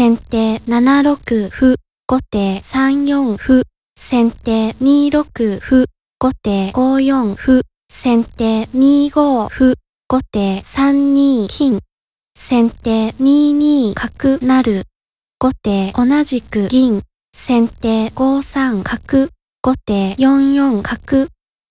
先手7六歩、後手3四歩、先手2六歩、後手5四歩、先手2五歩、後手3二金、先手2二角成、後手同じく銀、先手5三角、後手4四角、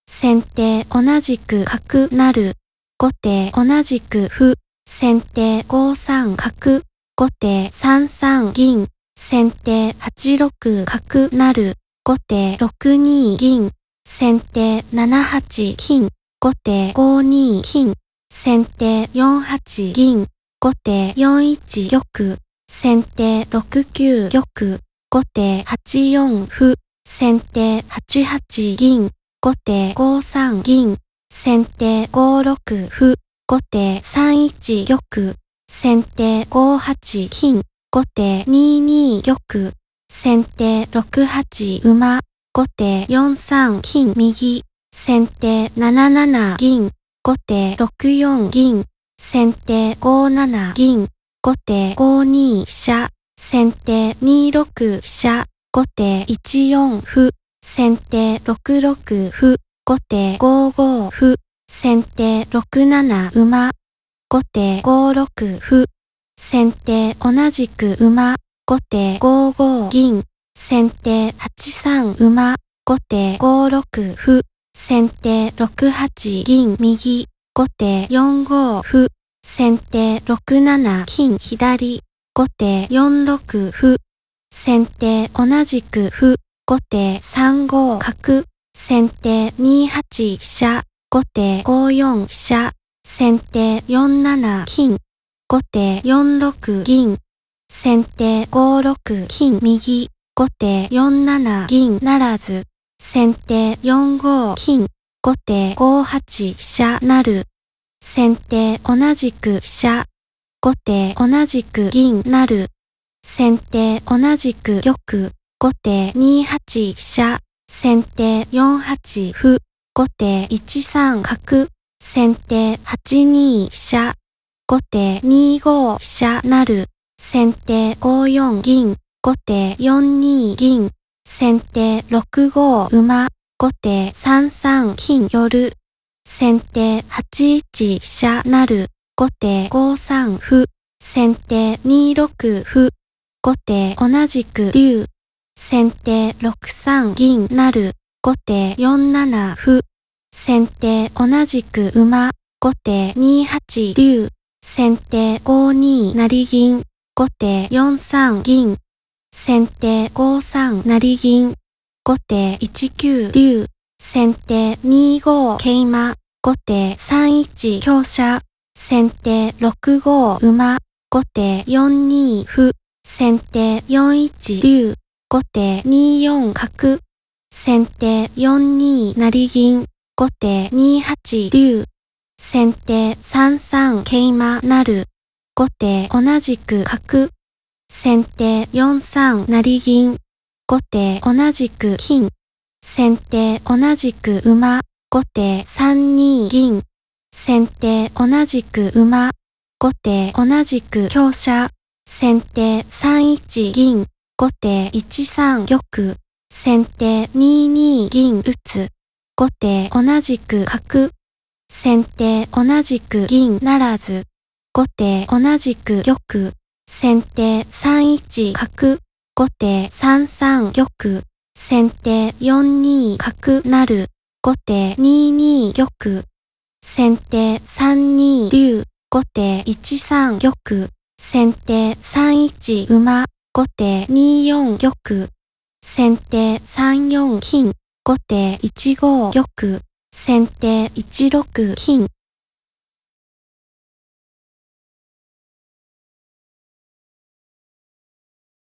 先手同じく角成、後手同じく歩、先手5三角、後手3三銀、先手8六角成、後手6二銀、先手7八金、後手5二金、先手4八銀、後手4一玉、先手6九玉、後手8四歩、先手8八銀、後手5三銀、先手5六歩、後手3一玉、先手5八金、後手2二玉、先手6八馬、後手4三金右、先手7七銀、後手6四銀、先手5七銀、後手5二飛車、先手2六飛車、後手1四歩、先手6六歩、後手5五歩、先手6七馬、後手5六歩、先手同じく馬、後手5五銀、先手8三馬、後手5六歩、先手6八銀右、後手4五歩、先手6七金左、後手4六歩、先手同じく歩、後手3五角、先手2八飛車、後手5四飛車、先手4七金、後手4六銀、先手5六金。右、後手4七銀ならず、先手4五金、後手5八飛車成、先手同じく飛車、後手同じく銀成、先手同じく玉、後手2八飛車、先手4八歩、後手1三角、先手8二飛車、後手2五飛車成、先手5四銀、後手4二銀、先手6五馬、後手3三金寄る。先手8一飛車成、後手5三歩、先手2六歩、後手同じく竜、先手6三銀成、後手4七歩、先手同じく馬、後手2八竜、先手5二成銀、後手4三銀、先手5三成銀、後手1九竜、先手2五桂馬、後手3一香車、先手6五馬、後手4二歩、先手4一竜、後手2四角、先手4二成銀、後手2八竜、先手3三桂馬成、後手同じく角、先手4三成銀、後手同じく金、先手同じく馬、後手3二銀、先手同じく馬、後手同じく香車、先手3一銀、後手1三玉、先手2二銀打つ、後手同じく角、先手同じく銀ならず、後手同じく玉、先手3一角、後手3三玉、先手4二角成、後手2二玉、先手3二竜、後手1三玉、先手3一馬、後手2四玉、先手3四金、後手1五玉、先手1六金、